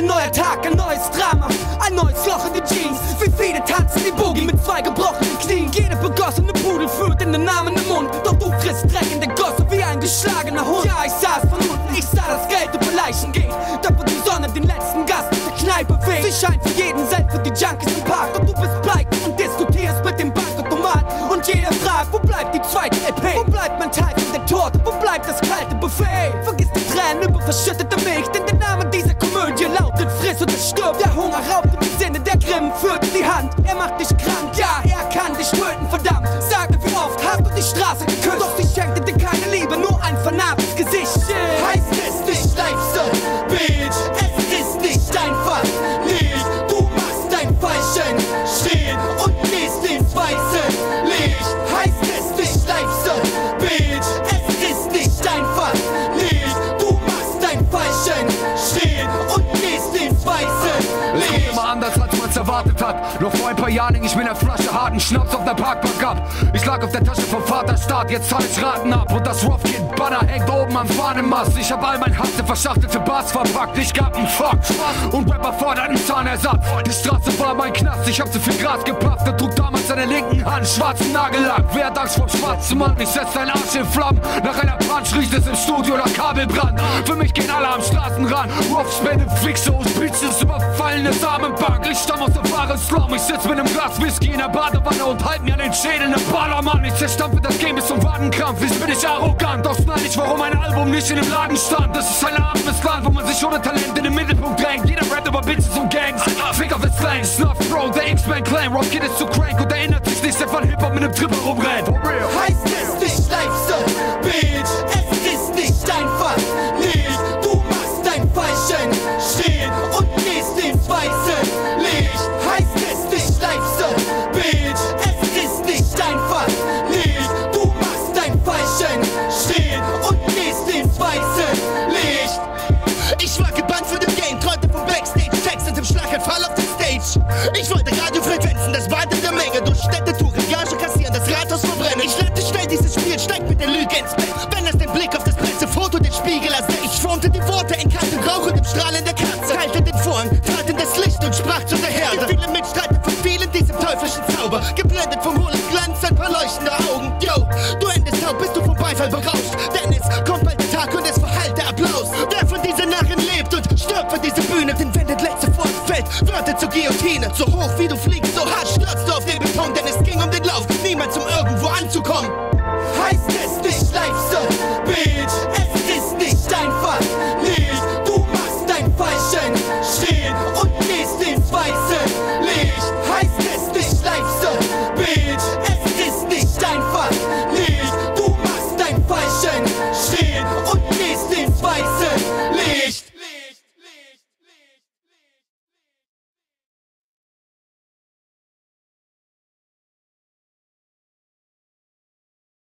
Ein neuer Tag, ein neues Drama, ein neues Loch in die Jeans. Wie viele tanzen die Boogie mit zwei gebrochenen Knien. Jede begossene Pudel führt in den Namen im Mund. Doch du frisst Dreck in der Gosse wie ein geschlagener Hund. Ja, ich es von unten, ich sah das Geld über Leichen gehen. Da wo die Sonne den letzten Gast aus der Kneipe weht. Sie scheint für jeden Cent für die Junkies im Park. Und du bist bleich und diskutierst mit dem Bankautomat. Und jeder fragt, wo bleibt die zweite EP? Wo bleibt mein Teil von der Torte? Wo bleibt das kalte Buffet? Vergiss die Tränen über verschüttete Milch, stirbt. Der Hunger raubt die Sinne, der Grimm führt die Hand. Er macht dich krank, ja, er kann dich töten, verdammt. Sag mir, wie oft hast du die Straße geküsst? Doch sie schenkte dir keine Jahren ich mit einer Flasche harten Schnaps auf der Parkbank ab. Ich lag auf der Tasche vom Vaterstaat, jetzt zahl ich Raten ab. Und das Rough Kid Banner hängt oben am Fahnenmast. Ich hab all mein Hass in verschachtelte Bars verpackt. Ich gab einen Fuck. Und Rapper forderten Zahnersatz. Die Straße war mein Knast, ich hab zu viel Gras gepafft. Er trug damals seine linken Hand schwarzen Nagellack. Wer hat Angst vor schwarzem Mann? Ich setz deinen Arsch in Flammen. Nach einer Punch riecht es im Studio nach Kabelbrand. Für mich gehen alle am Straßenrand. Rough spende Fixe aus Bitches, überfallene Samenbank. Ich stamm aus der wahre Slum. Ich sitz mit einem Glas Whisky in der Badewanne und halt mir an den Schädel im Ballermann. Ich zerstampfe das Game bis zum Wadenkrampf. Jetzt bin ich arrogant, doch schneid ich, warum mein Album nicht in dem Laden stand. Das ist ein armes Land, wo man sich ohne Talent in den Mittelpunkt drängt. Jeder rappt über Bitches und Gangs. Fick auf das Slang, Snuff Bro, der X-Men Clan. Rock Kid ist zu crank und erinnert sich nicht, der von Hip-Hop mit einem Tripper rumrennt. For real. Heißt Stage. Ich wollte Radiofrequenzen, das Bad in der Menge, durch Städte touren, Gage kassieren, das Rathaus verbrennen. Ich lernte schnell dieses Spiel, steig mit der Lüge ins Bett. Wenn es den Blick auf das Pressefoto, den Spiegel ersetzt. Ich formte die Worte in kaltem Rauch und im Strahlen der Kerze. Teilte den Vorhang, trat in das Licht und sprach zu der Herde. Viele Mitstreiter verfielen diesem teuflischen Zauber. Geblendet vom hohlen Glanz, ein paar leuchtende Augen. Yo, du endest taub, bist du vom Beifall berauscht. Denn es kommt bald der Tag und es verhallt der Applaus. Wer von diesen Narren lebt und stirbt für diese Bühne, den wendet letzte Wort fällt. Wörter zur Guillotine. So hoch wie du fliegst, so hart stürzt du auf den